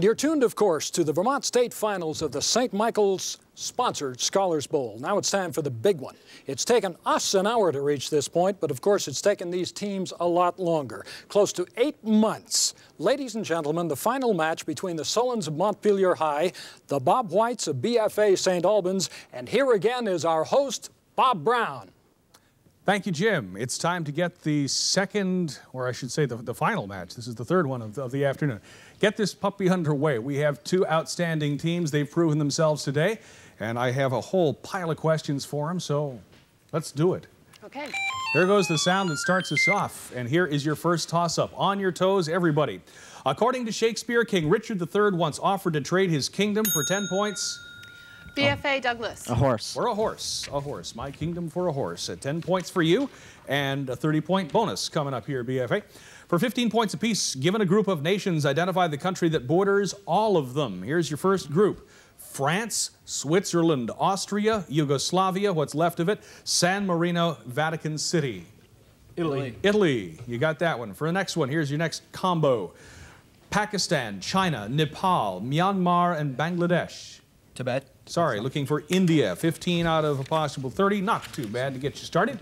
You're tuned, of course, to the Vermont State Finals of the St. Michael's sponsored Scholars Bowl. Now it's time for the big one. It's taken us an hour to reach this point, but of course it's taken these teams a lot longer. Close to eight months. Ladies and gentlemen, the final match between the Solons of Montpelier High, the Bob Whites of BFA St. Albans, and here again is our host, Bob Brown. Thank you, Jim. It's time to get the second, or I should say the, the final match. This is the third one of, of the afternoon. Get this puppy underway. We have two outstanding teams. They've proven themselves today, and I have a whole pile of questions for them, so let's do it. Okay. Here goes the sound that starts us off, and here is your first toss-up. On your toes, everybody. According to Shakespeare, King Richard III once offered to trade his kingdom for 10 points. Um, BFA Douglas. A horse. For a horse. A horse. My kingdom for a horse. At 10 points for you and a 30 point bonus coming up here, BFA. For 15 points apiece, given a group of nations, identify the country that borders all of them. Here's your first group. France, Switzerland, Austria, Yugoslavia, what's left of it, San Marino, Vatican City. Italy. Italy, you got that one. For the next one, here's your next combo. Pakistan, China, Nepal, Myanmar, and Bangladesh. Tibet. Sorry, looking for India. 15 out of a possible 30. Not too bad to get you started.